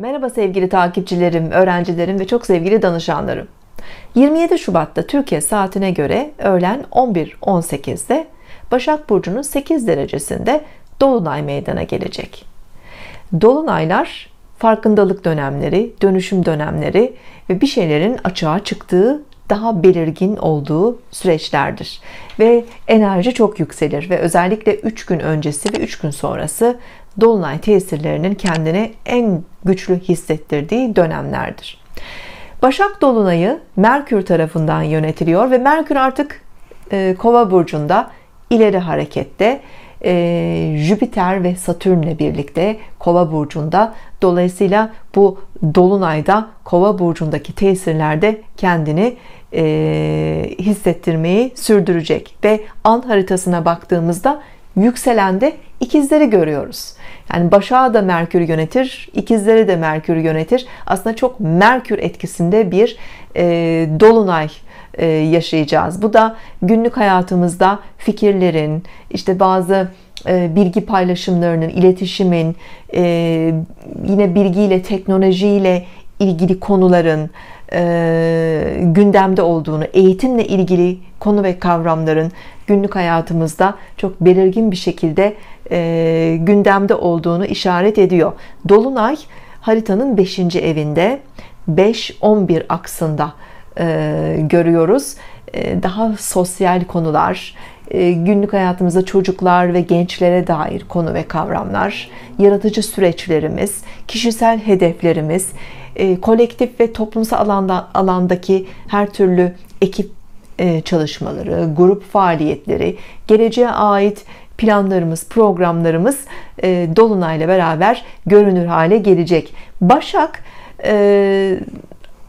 Merhaba sevgili takipçilerim, öğrencilerim ve çok sevgili danışanlarım. 27 Şubat'ta Türkiye saatine göre öğlen 11.18'de Başak Burcu'nun 8 derecesinde Dolunay meydana gelecek. Dolunaylar farkındalık dönemleri, dönüşüm dönemleri ve bir şeylerin açığa çıktığı daha belirgin olduğu süreçlerdir. Ve enerji çok yükselir ve özellikle 3 gün öncesi ve 3 gün sonrası dolunay tesirlerinin kendini en güçlü hissettirdiği dönemlerdir. Başak dolunayı Merkür tarafından yönetiliyor ve Merkür artık e, Kova burcunda ileri harekette. E, Jüpiter ve Satürn'le birlikte Kova burcunda. Dolayısıyla bu dolunayda Kova burcundaki tesirlerde kendini e, hissettirmeyi sürdürecek ve an haritasına baktığımızda yükselende ikizleri görüyoruz. Yani başağı da Merkür yönetir, ikizleri de Merkür yönetir. Aslında çok Merkür etkisinde bir e, dolunay e, yaşayacağız. Bu da günlük hayatımızda fikirlerin, işte bazı e, bilgi paylaşımlarının, iletişimin, e, yine bilgiyle, teknolojiyle ilgili konuların e, gündemde olduğunu, eğitimle ilgili konu ve kavramların günlük hayatımızda çok belirgin bir şekilde e, gündemde olduğunu işaret ediyor. Dolunay haritanın 5. evinde 5-11 aksında e, görüyoruz. E, daha sosyal konular, e, günlük hayatımızda çocuklar ve gençlere dair konu ve kavramlar, yaratıcı süreçlerimiz, kişisel hedeflerimiz, e, kolektif ve toplumsal alanda, alandaki her türlü ekip e, çalışmaları, grup faaliyetleri, geleceğe ait planlarımız, programlarımız e, Dolunay'la beraber görünür hale gelecek. Başak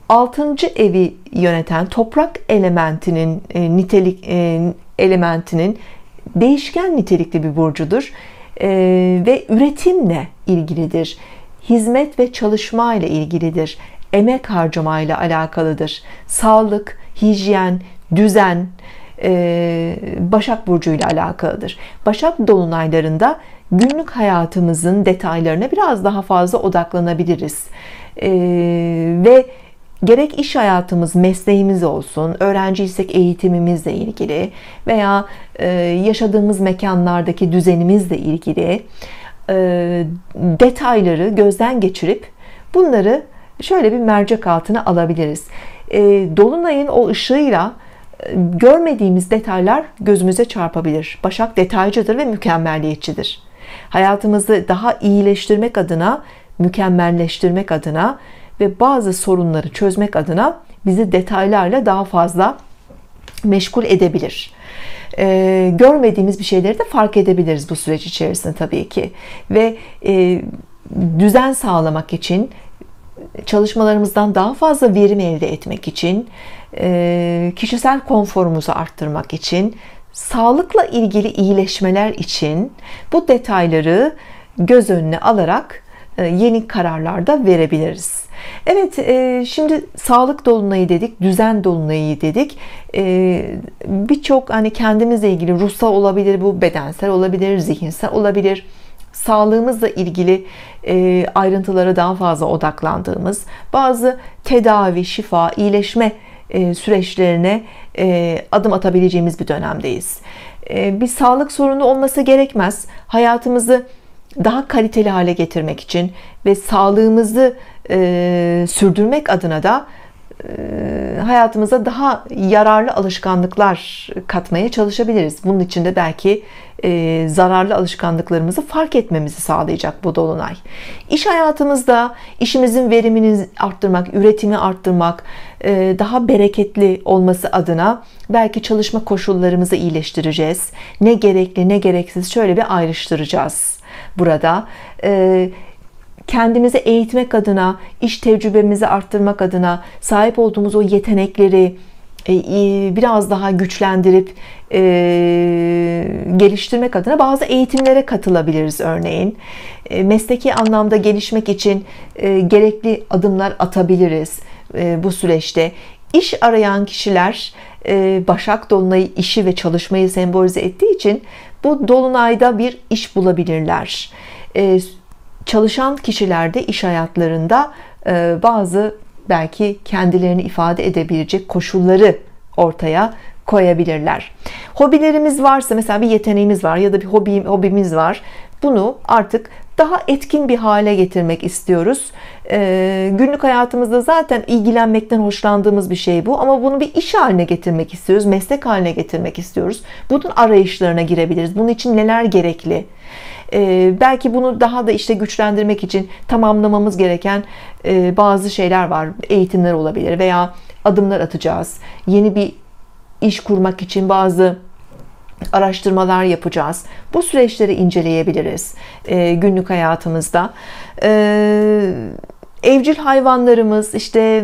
6. evi yöneten toprak elementinin nitelik elementinin değişken nitelikli bir burcudur ve üretimle ilgilidir hizmet ve çalışma ile ilgilidir. Emek harcama ile alakalıdır. Sağlık, hijyen, düzen, e, Başak Burcu ile alakalıdır. Başak Dolunaylarında günlük hayatımızın detaylarına biraz daha fazla odaklanabiliriz. E, ve gerek iş hayatımız, mesleğimiz olsun, öğrenciysek eğitimimizle ilgili veya e, yaşadığımız mekanlardaki düzenimizle ilgili detayları gözden geçirip bunları şöyle bir mercek altına alabiliriz. E, Dolunay'ın o ışığıyla e, görmediğimiz detaylar gözümüze çarpabilir. Başak detaycıdır ve mükemmelliyetçidir. Hayatımızı daha iyileştirmek adına, mükemmelleştirmek adına ve bazı sorunları çözmek adına bizi detaylarla daha fazla meşgul edebilir e, görmediğimiz bir şeyleri de fark edebiliriz bu süreç içerisinde tabii ki ve e, düzen sağlamak için çalışmalarımızdan daha fazla verim elde etmek için e, kişisel konforumuzu arttırmak için sağlıkla ilgili iyileşmeler için bu detayları göz önüne alarak e, yeni kararlarda verebiliriz. Evet e, şimdi sağlık dolunayı dedik, düzen dolunayı dedik. E, birçok hani kendimizle ilgili ruhsal olabilir, bu bedensel olabilir, zihinsel olabilir. Sağlığımızla ilgili ayrıntılara daha fazla odaklandığımız, bazı tedavi, şifa, iyileşme süreçlerine adım atabileceğimiz bir dönemdeyiz. Bir sağlık sorunu olması gerekmez. Hayatımızı daha kaliteli hale getirmek için ve sağlığımızı e, sürdürmek adına da e, hayatımıza daha yararlı alışkanlıklar katmaya çalışabiliriz. Bunun için de belki e, zararlı alışkanlıklarımızı fark etmemizi sağlayacak bu dolunay. İş hayatımızda işimizin verimini arttırmak, üretimi arttırmak, e, daha bereketli olması adına belki çalışma koşullarımızı iyileştireceğiz. Ne gerekli ne gereksiz şöyle bir ayrıştıracağız burada. E, kendimizi eğitmek adına, iş tecrübemizi arttırmak adına sahip olduğumuz o yetenekleri e, biraz daha güçlendirip e, geliştirmek adına bazı eğitimlere katılabiliriz örneğin. E, mesleki anlamda gelişmek için gerekli adımlar atabiliriz bu süreçte. İş arayan kişiler Başak Dolunay'ı işi ve çalışmayı sembolize ettiği için bu dolunayda bir iş bulabilirler çalışan kişilerde iş hayatlarında e, bazı belki kendilerini ifade edebilecek koşulları ortaya koyabilirler. Hobilerimiz varsa mesela bir yeteneğimiz var ya da bir hobi, hobimiz var. Bunu artık daha etkin bir hale getirmek istiyoruz. Ee, günlük hayatımızda zaten ilgilenmekten hoşlandığımız bir şey bu ama bunu bir iş haline getirmek istiyoruz, meslek haline getirmek istiyoruz. Bunun arayışlarına girebiliriz. Bunun için neler gerekli? Ee, belki bunu daha da işte güçlendirmek için tamamlamamız gereken e, bazı şeyler var. Eğitimler olabilir veya adımlar atacağız. Yeni bir iş kurmak için bazı araştırmalar yapacağız. Bu süreçleri inceleyebiliriz e, günlük hayatımızda. E, evcil hayvanlarımız işte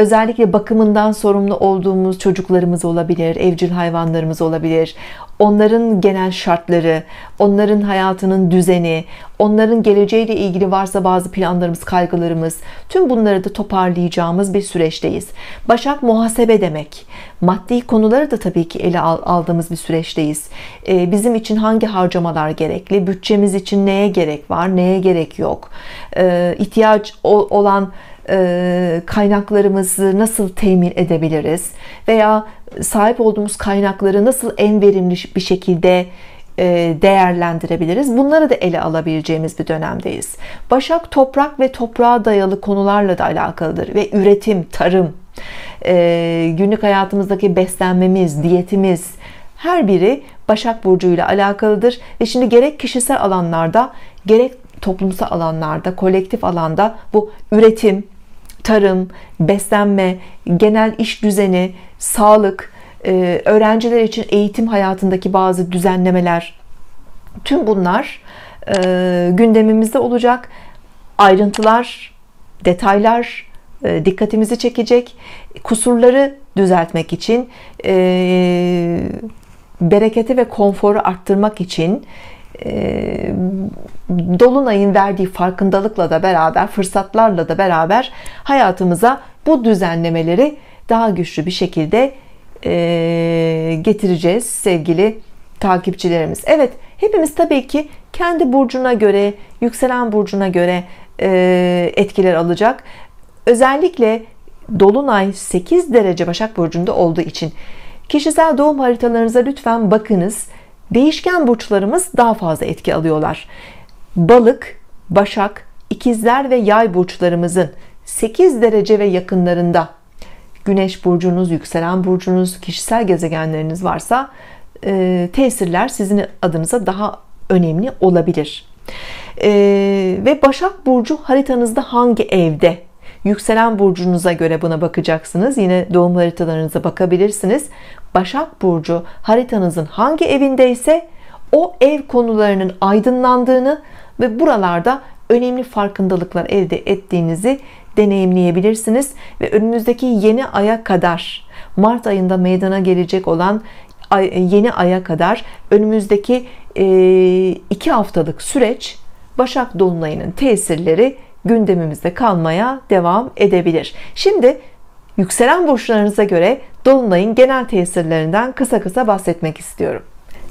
özellikle bakımından sorumlu olduğumuz çocuklarımız olabilir, evcil hayvanlarımız olabilir. Onların genel şartları, onların hayatının düzeni, onların geleceğiyle ilgili varsa bazı planlarımız, kaygılarımız, tüm bunları da toparlayacağımız bir süreçteyiz. Başak muhasebe demek. Maddi konuları da tabii ki ele aldığımız bir süreçteyiz. Ee, bizim için hangi harcamalar gerekli, bütçemiz için neye gerek var, neye gerek yok, ee, ihtiyaç olan kaynaklarımızı nasıl temin edebiliriz veya sahip olduğumuz kaynakları nasıl en verimli bir şekilde e, değerlendirebiliriz. Bunları da ele alabileceğimiz bir dönemdeyiz. Başak toprak ve toprağa dayalı konularla da alakalıdır ve üretim, tarım, e, günlük hayatımızdaki beslenmemiz, diyetimiz her biri Başak Burcu ile alakalıdır ve şimdi gerek kişisel alanlarda gerek toplumsal alanlarda, kolektif alanda bu üretim, tarım, beslenme, genel iş düzeni, sağlık, e, öğrenciler için eğitim hayatındaki bazı düzenlemeler, tüm bunlar e, gündemimizde olacak. Ayrıntılar, detaylar e, dikkatimizi çekecek. Kusurları düzeltmek için, bereketi ve konforu arttırmak için e, Dolunay'ın verdiği farkındalıkla da beraber, fırsatlarla da beraber hayatımıza bu düzenlemeleri daha güçlü bir şekilde e, getireceğiz sevgili takipçilerimiz. Evet, hepimiz tabii ki kendi burcuna göre, yükselen burcuna göre e, etkiler alacak. Özellikle Dolunay 8 derece Başak Burcu'nda olduğu için kişisel doğum haritalarınıza lütfen bakınız değişken burçlarımız daha fazla etki alıyorlar. Balık, Başak, İkizler ve Yay burçlarımızın 8 derece ve yakınlarında Güneş burcunuz, yükselen burcunuz, kişisel gezegenleriniz varsa e, tesirler sizin adınıza daha önemli olabilir. E, ve Başak burcu haritanızda hangi evde? Yükselen burcunuza göre buna bakacaksınız. Yine doğum haritalarınıza bakabilirsiniz. Başak Burcu haritanızın hangi evindeyse o ev konularının aydınlandığını ve buralarda önemli farkındalıklar elde ettiğinizi deneyimleyebilirsiniz ve önümüzdeki yeni aya kadar Mart ayında meydana gelecek olan yeni aya kadar önümüzdeki iki haftalık süreç Başak Dolunay'ının tesirleri gündemimizde kalmaya devam edebilir. Şimdi yükselen burçlarınıza göre Dolunay'ın genel tesirlerinden kısa kısa bahsetmek istiyorum.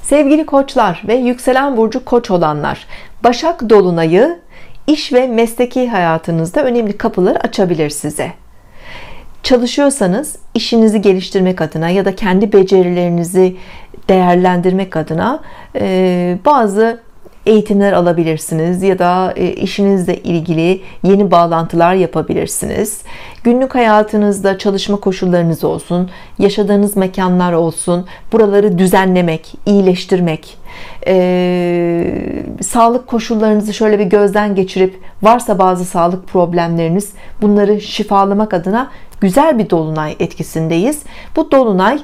Sevgili koçlar ve yükselen burcu koç olanlar, Başak Dolunay'ı iş ve mesleki hayatınızda önemli kapılar açabilir size. Çalışıyorsanız işinizi geliştirmek adına ya da kendi becerilerinizi değerlendirmek adına bazı eğitimler alabilirsiniz ya da e, işinizle ilgili yeni bağlantılar yapabilirsiniz. Günlük hayatınızda çalışma koşullarınız olsun, yaşadığınız mekanlar olsun, buraları düzenlemek, iyileştirmek, e, sağlık koşullarınızı şöyle bir gözden geçirip varsa bazı sağlık problemleriniz bunları şifalamak adına güzel bir dolunay etkisindeyiz. Bu dolunay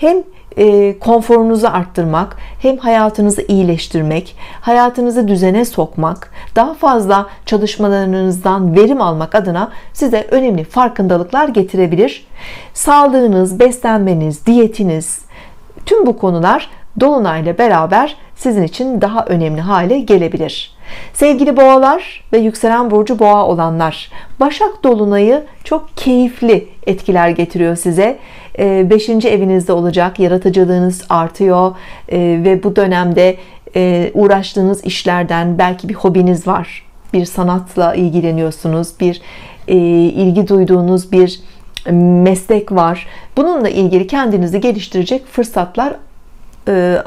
hem e, konforunuzu arttırmak, hem hayatınızı iyileştirmek, hayatınızı düzene sokmak, daha fazla çalışmalarınızdan verim almak adına size önemli farkındalıklar getirebilir. Sağlığınız, beslenmeniz, diyetiniz, tüm bu konular Dolunayla beraber sizin için daha önemli hale gelebilir. Sevgili boğalar ve yükselen burcu boğa olanlar, Başak Dolunay'ı çok keyifli etkiler getiriyor size. 5. Ee, evinizde olacak, yaratıcılığınız artıyor ee, ve bu dönemde e, uğraştığınız işlerden belki bir hobiniz var bir sanatla ilgileniyorsunuz bir e, ilgi duyduğunuz bir meslek var bununla ilgili kendinizi geliştirecek fırsatlar e,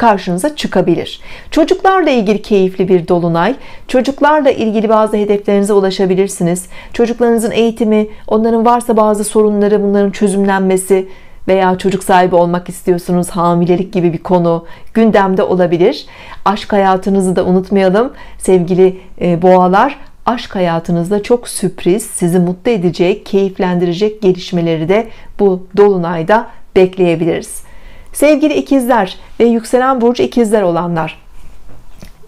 karşınıza çıkabilir. Çocuklarla ilgili keyifli bir dolunay. Çocuklarla ilgili bazı hedeflerinize ulaşabilirsiniz. Çocuklarınızın eğitimi, onların varsa bazı sorunları, bunların çözümlenmesi veya çocuk sahibi olmak istiyorsunuz, hamilelik gibi bir konu gündemde olabilir. Aşk hayatınızı da unutmayalım. Sevgili e, boğalar, aşk hayatınızda çok sürpriz, sizi mutlu edecek, keyiflendirecek gelişmeleri de bu dolunayda bekleyebiliriz. Sevgili ikizler ve yükselen burcu ikizler olanlar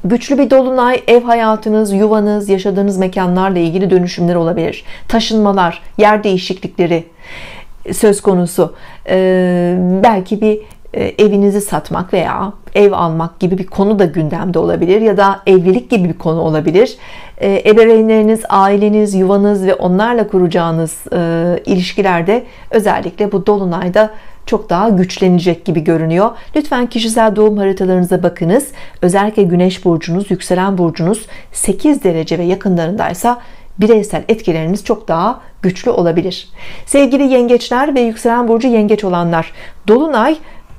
güçlü bir dolunay ev hayatınız, yuvanız, yaşadığınız mekanlarla ilgili dönüşümler olabilir. Taşınmalar, yer değişiklikleri söz konusu. Ee, belki bir e, evinizi satmak veya ev almak gibi bir konu da gündemde olabilir ya da evlilik gibi bir konu olabilir. Ee, ebeveynleriniz, aileniz, yuvanız ve onlarla kuracağınız e, ilişkilerde özellikle bu dolunayda çok daha güçlenecek gibi görünüyor. Lütfen kişisel doğum haritalarınıza bakınız. Özellikle güneş burcunuz, yükselen burcunuz 8 derece ve yakınlarındaysa bireysel etkileriniz çok daha güçlü olabilir. Sevgili yengeçler ve yükselen burcu yengeç olanlar, dolunay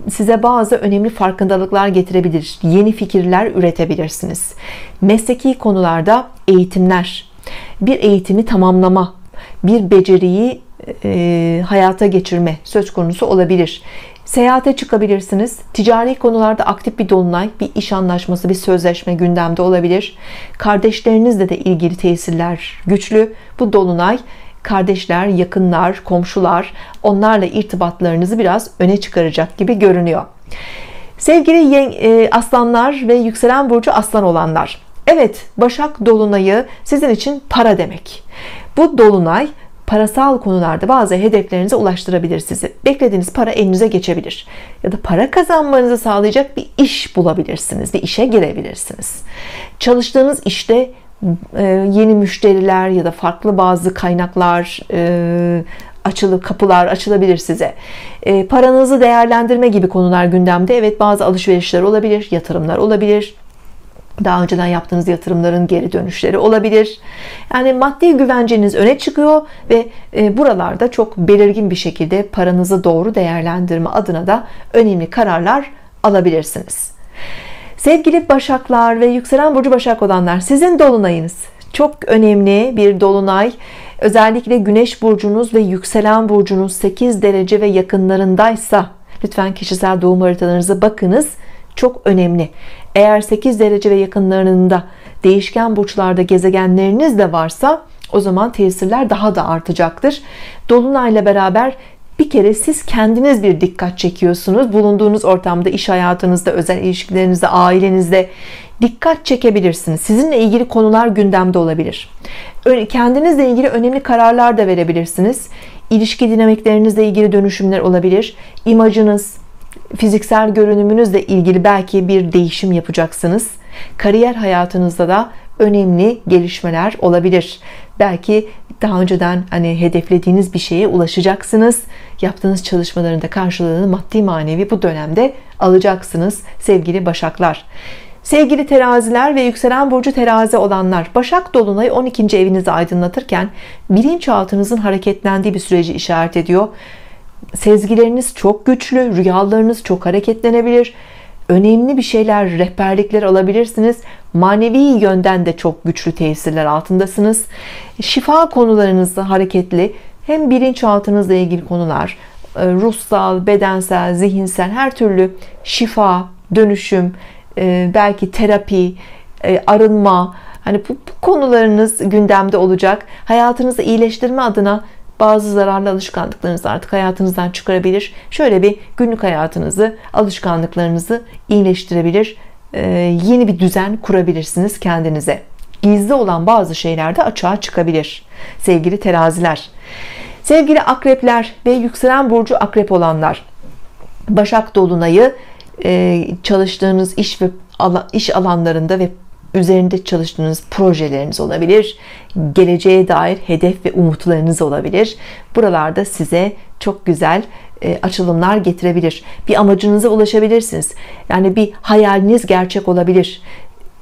size bazı önemli farkındalıklar getirebilir. Yeni fikirler üretebilirsiniz. Mesleki konularda eğitimler, bir eğitimi tamamlama, bir beceriyi e, hayata geçirme söz konusu olabilir. Seyahate çıkabilirsiniz. Ticari konularda aktif bir dolunay, bir iş anlaşması, bir sözleşme gündemde olabilir. Kardeşlerinizle de ilgili tesirler güçlü. Bu dolunay kardeşler, yakınlar, komşular onlarla irtibatlarınızı biraz öne çıkaracak gibi görünüyor. Sevgili e, aslanlar ve yükselen burcu aslan olanlar. Evet, Başak dolunayı sizin için para demek. Bu dolunay parasal konularda bazı hedeflerinize ulaştırabilir sizi. Beklediğiniz para elinize geçebilir. Ya da para kazanmanızı sağlayacak bir iş bulabilirsiniz. Bir işe girebilirsiniz. Çalıştığınız işte e, yeni müşteriler ya da farklı bazı kaynaklar e, açılı kapılar açılabilir size. E, paranızı değerlendirme gibi konular gündemde. Evet bazı alışverişler olabilir, yatırımlar olabilir daha önceden yaptığınız yatırımların geri dönüşleri olabilir. Yani maddi güvenceniz öne çıkıyor ve e, buralarda çok belirgin bir şekilde paranızı doğru değerlendirme adına da önemli kararlar alabilirsiniz. Sevgili Başaklar ve yükselen burcu Başak olanlar sizin dolunayınız çok önemli bir dolunay. Özellikle Güneş burcunuz ve yükselen burcunuz 8 derece ve yakınlarındaysa lütfen kişisel doğum haritalarınıza bakınız. Çok önemli. Eğer 8 derece ve yakınlarında değişken burçlarda gezegenleriniz de varsa o zaman tesirler daha da artacaktır. Dolunayla beraber bir kere siz kendiniz bir dikkat çekiyorsunuz. Bulunduğunuz ortamda, iş hayatınızda, özel ilişkilerinizde, ailenizde dikkat çekebilirsiniz. Sizinle ilgili konular gündemde olabilir. Kendinizle ilgili önemli kararlar da verebilirsiniz. İlişki dinamiklerinizle ilgili dönüşümler olabilir. İmajınız, fiziksel görünümünüzle ilgili belki bir değişim yapacaksınız. Kariyer hayatınızda da önemli gelişmeler olabilir. Belki daha önceden hani hedeflediğiniz bir şeye ulaşacaksınız. Yaptığınız çalışmaların da karşılığını maddi manevi bu dönemde alacaksınız sevgili Başaklar. Sevgili teraziler ve yükselen burcu terazi olanlar Başak Dolunay 12. evinizi aydınlatırken bilinçaltınızın hareketlendiği bir süreci işaret ediyor sezgileriniz çok güçlü, rüyalarınız çok hareketlenebilir. Önemli bir şeyler, rehberlikler alabilirsiniz. Manevi yönden de çok güçlü tesirler altındasınız. Şifa konularınızda hareketli. Hem bilinçaltınızla ilgili konular, e, ruhsal, bedensel, zihinsel her türlü şifa, dönüşüm, e, belki terapi, e, arınma, hani bu, bu konularınız gündemde olacak. Hayatınızı iyileştirme adına bazı zararlı alışkanlıklarınızı artık hayatınızdan çıkarabilir. Şöyle bir günlük hayatınızı, alışkanlıklarınızı iyileştirebilir. Ee, yeni bir düzen kurabilirsiniz kendinize. Gizli olan bazı şeyler de açığa çıkabilir. Sevgili teraziler. Sevgili akrepler ve yükselen burcu akrep olanlar. Başak Dolunay'ı e, çalıştığınız iş ve iş alanlarında ve üzerinde çalıştığınız projeleriniz olabilir. Geleceğe dair hedef ve umutlarınız olabilir. Buralarda size çok güzel e, açılımlar getirebilir. Bir amacınıza ulaşabilirsiniz. Yani bir hayaliniz gerçek olabilir.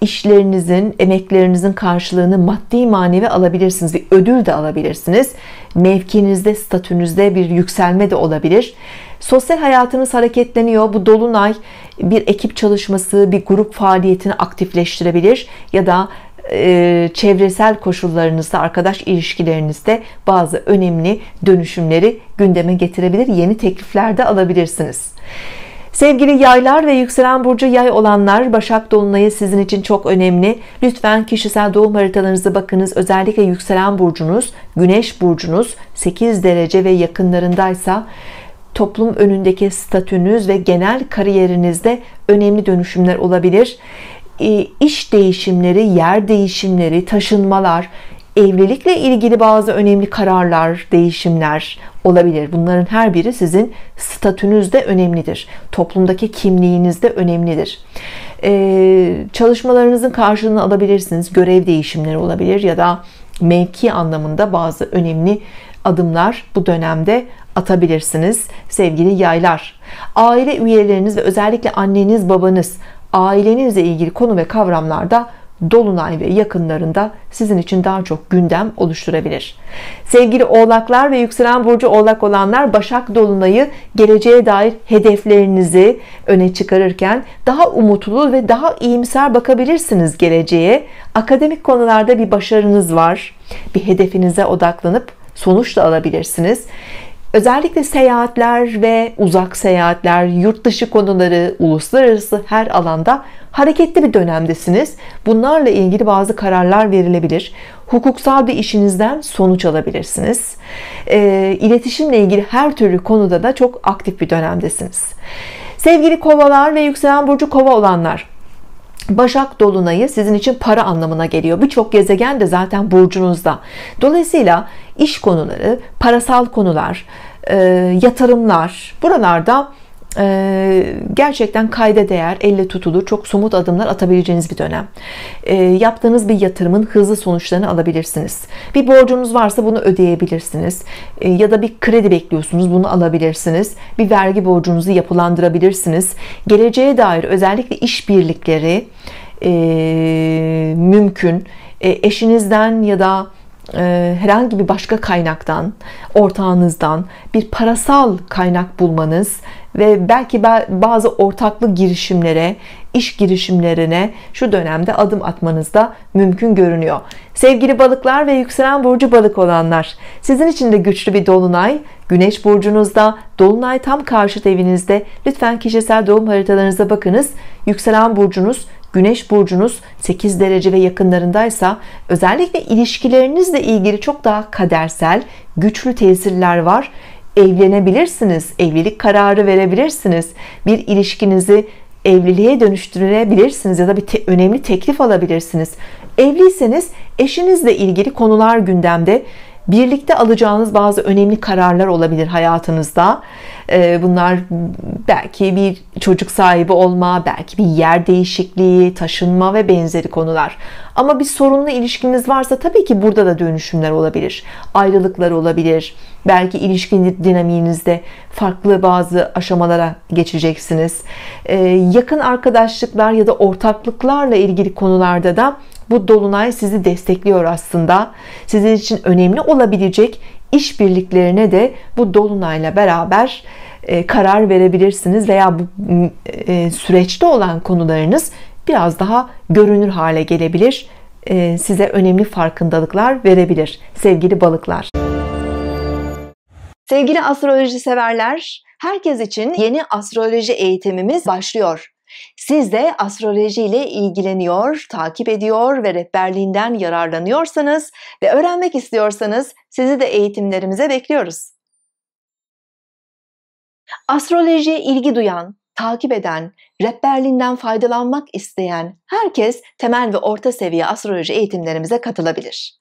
işlerinizin, emeklerinizin karşılığını maddi manevi alabilirsiniz. Bir ödül de alabilirsiniz. Mevkinizde, statünüzde bir yükselme de olabilir. Sosyal hayatınız hareketleniyor. Bu dolunay bir ekip çalışması, bir grup faaliyetini aktifleştirebilir ya da e, çevresel koşullarınızda, arkadaş ilişkilerinizde bazı önemli dönüşümleri gündeme getirebilir. Yeni teklifler de alabilirsiniz. Sevgili yaylar ve yükselen burcu yay olanlar Başak Dolunay'ı sizin için çok önemli. Lütfen kişisel doğum haritalarınıza bakınız. Özellikle yükselen burcunuz, güneş burcunuz 8 derece ve yakınlarındaysa toplum önündeki statünüz ve genel kariyerinizde önemli dönüşümler olabilir. İş değişimleri, yer değişimleri, taşınmalar, evlilikle ilgili bazı önemli kararlar, değişimler olabilir. Bunların her biri sizin statünüzde önemlidir. Toplumdaki kimliğinizde önemlidir. Ee, çalışmalarınızın karşılığını alabilirsiniz. Görev değişimleri olabilir ya da mevki anlamında bazı önemli adımlar bu dönemde atabilirsiniz sevgili yaylar. Aile üyeleriniz ve özellikle anneniz babanız ailenizle ilgili konu ve kavramlarda Dolunay ve yakınlarında sizin için daha çok gündem oluşturabilir. Sevgili oğlaklar ve yükselen burcu oğlak olanlar Başak Dolunay'ı geleceğe dair hedeflerinizi öne çıkarırken daha umutlu ve daha iyimser bakabilirsiniz geleceğe. Akademik konularda bir başarınız var. Bir hedefinize odaklanıp sonuç da alabilirsiniz. Özellikle seyahatler ve uzak seyahatler, yurt dışı konuları, uluslararası her alanda hareketli bir dönemdesiniz. Bunlarla ilgili bazı kararlar verilebilir. Hukuksal bir işinizden sonuç alabilirsiniz. E, iletişimle ilgili her türlü konuda da çok aktif bir dönemdesiniz. Sevgili kovalar ve yükselen burcu kova olanlar Başak Dolunay'ı sizin için para anlamına geliyor. Birçok gezegen de zaten burcunuzda. Dolayısıyla iş konuları, parasal konular, e, yatırımlar buralarda e, gerçekten kayda değer, elle tutulur, çok somut adımlar atabileceğiniz bir dönem. E, yaptığınız bir yatırımın hızlı sonuçlarını alabilirsiniz. Bir borcunuz varsa bunu ödeyebilirsiniz. Ya da bir kredi bekliyorsunuz, bunu alabilirsiniz. Bir vergi borcunuzu yapılandırabilirsiniz. Geleceğe dair özellikle işbirlikleri mümkün. Eşinizden ya da e, herhangi bir başka kaynaktan, ortağınızdan bir parasal kaynak bulmanız ve belki bazı ortaklı girişimlere, iş girişimlerine şu dönemde adım atmanız da mümkün görünüyor. Sevgili balıklar ve yükselen burcu balık olanlar, sizin için de güçlü bir dolunay, güneş burcunuzda, dolunay tam karşıt evinizde. Lütfen kişisel doğum haritalarınıza bakınız. Yükselen burcunuz Güneş burcunuz 8 derece ve yakınlarındaysa özellikle ilişkilerinizle ilgili çok daha kadersel, güçlü tesirler var. Evlenebilirsiniz, evlilik kararı verebilirsiniz. Bir ilişkinizi evliliğe dönüştürebilirsiniz ya da bir te önemli teklif alabilirsiniz. Evliyseniz eşinizle ilgili konular gündemde birlikte alacağınız bazı önemli kararlar olabilir hayatınızda. Ee, bunlar belki bir çocuk sahibi olma, belki bir yer değişikliği, taşınma ve benzeri konular. Ama bir sorunlu ilişkiniz varsa tabii ki burada da dönüşümler olabilir. Ayrılıklar olabilir. Belki ilişki dinamiğinizde farklı bazı aşamalara geçeceksiniz. Ee, yakın arkadaşlıklar ya da ortaklıklarla ilgili konularda da bu dolunay sizi destekliyor aslında. Sizin için önemli olabilecek işbirliklerine de bu dolunayla beraber e, karar verebilirsiniz veya bu e, süreçte olan konularınız biraz daha görünür hale gelebilir. E, size önemli farkındalıklar verebilir sevgili balıklar. Sevgili astroloji severler, herkes için yeni astroloji eğitimimiz başlıyor. Siz de astroloji ile ilgileniyor, takip ediyor ve rehberliğinden yararlanıyorsanız ve öğrenmek istiyorsanız sizi de eğitimlerimize bekliyoruz. Astrolojiye ilgi duyan, takip eden, rehberliğinden faydalanmak isteyen herkes temel ve orta seviye astroloji eğitimlerimize katılabilir.